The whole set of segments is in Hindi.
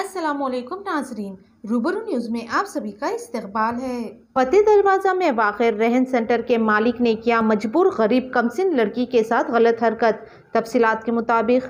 असलम नाजरीन, रूबरू न्यूज़ में आप सभी का इस्तकबाल है। फतेह दरवाज़ा में वाक़ रहन सेंटर के मालिक ने किया मजबूर गरीब कमसिन लड़की के साथ गलत हरकत तफसीत के मुताबिक।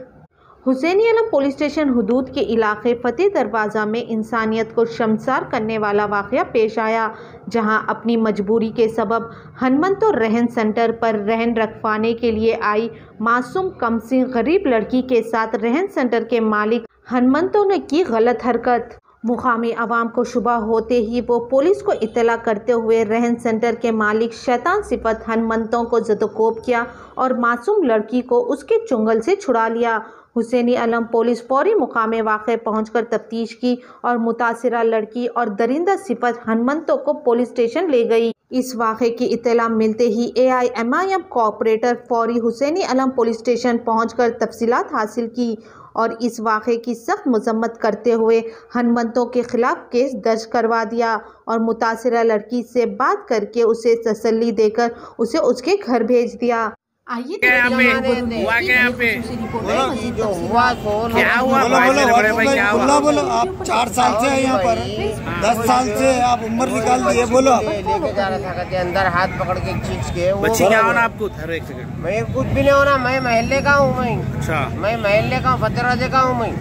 हुसैनी अलम पुलिस स्टेशन हदूद के इलाके फ़तेह दरवाज़ा में इंसानियत को शमसार करने वाला वाक़ पेश आया, जहाँ अपनी मजबूरी के सबब हनमंतो रहन सेंटर पर रहन रखवाने के लिए आई मासूम कमसी गरीब लड़की के साथ रहन सेंटर के मालिक हनमंतों ने की गलत हरकत। मुकामी आवाम को शुबा होते ही वो पुलिस को इतला करते हुए रहन सेंटर के मालिक शैतान सिफत हनमंतों को जदोकोब किया और मासूम लड़की को उसके चुंगल से छुड़ा लिया। हुसैनी अलम पुलिस फौरी मुकाम वाक़ पहुँच कर तफ्तीश की और मुतासरा लड़की और दरिंदा सिफत हनमंतों को पुलिस स्टेशन ले गई। इस वाक़े की इतला मिलते ही A I M I M corporator फौरी हुसैनी अलम पुलिस स्टेशन पहुँच कर तफसीत हासिल की और इस वाक़े की सख्त मजम्मत करते हुए हनमंतों के ख़िलाफ़ केस दर्ज करवा दिया और मुतासरा लड़की से बात करके उसे तसली देकर उसे उसके घर भेज दिया। आइए क्या हुआ क्या यहाँ पे? जो हुआ सो क्या हुआ? बोलो बोलो बड़े भाई क्या हुआ? बोलो आप चार साल से हैं यहाँ पर दस साल से आप उम्र निकाल दिए बोलो लेके जा रहा था अंदर हाथ पकड़ के खींच के बच्ची क्या होना आपको? एक सेकंड मैं कुछ भी नहीं होना मैं महल्ले का हूँ मैं। अच्छा। मैं महल्ले का हूँ फतेहराजे का हूँ मैं।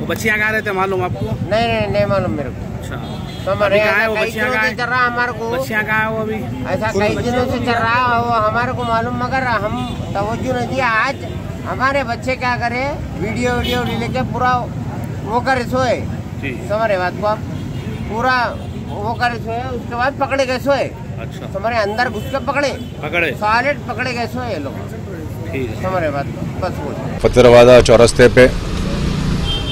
वो बच्चियाँ कहाँ रहते मालूम आपको? नहीं नहीं नहीं मालूम मेरे को। अच्छा। तो हमारे अभी कहाँ है यहाँ वो बच्चियाँ कहाँ चल रहा हमारे को। बच्चियाँ कहाँ है वो अभी? ऐसा कई दिनों से चल रहा है वो हमारे को मालूम मगर हम तवज्जो नहीं दिया। आज हमारे बच्चे क्या करे वीडियो वीडियो लेके पूरा वो करे सोए। जी। समझ बात को आप पूरा वो करे सोए उसके बाद पकड़े गए सोए। अच्छा। हमारे अंदर घुस के पकड़े। पकड़े? सॉलिड पकड़े गए सोए ये लोग। समझ रहे बात को बस फतेरवादा चौरस्ते पे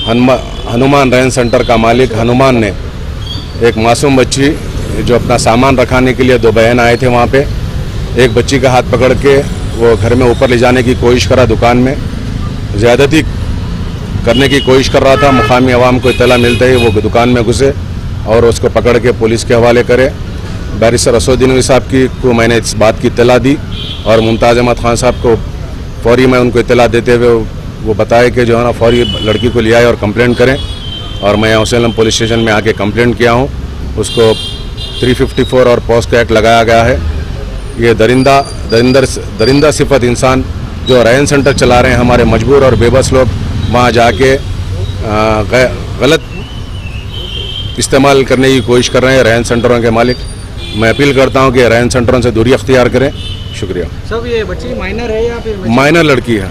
हनुमा, हनुमान रैन सेंटर का मालिक हनुमान ने एक मासूम बच्ची जो अपना सामान रखाने के लिए दो बहन आए थे वहाँ पे, एक बच्ची का हाथ पकड़ के वो घर में ऊपर ले जाने की कोशिश करा दुकान में। ज़्यादती करने की कोशिश कर रहा था, मुकामी आवाम को इतला मिलते ही वो दुकान में घुसे और उसको पकड़ के पुलिस के हवाले करे। बैरिस्टर असुद्दीन साहब की को मैंने इस बात की इतला दी और मुमताज़ अहमद खान साहब को फौरी मैं उनको इतला देते हुए वो बताए कि जो है ना फौरी लड़की को ले आए और कंप्लेंट करें। और मैं हुसैन पुलिस स्टेशन में आके कंप्लेंट किया हूँ। उसको 354 और पोस्को एक्ट लगाया गया है। ये दरिंदा दरिंदर दरिंदा सिफत इंसान जो रैन सेंटर चला रहे हैं हमारे मजबूर और बेबस लोग वहाँ जाके गलत इस्तेमाल करने की कोशिश कर रहे हैं रैन सेंटरों के मालिक। मैं अपील करता हूँ कि रैन सेंटरों से दूरी अख्तियार करें। शुक्रिया। सब ये बच्ची माइनर है या फिर माइनर लड़की है।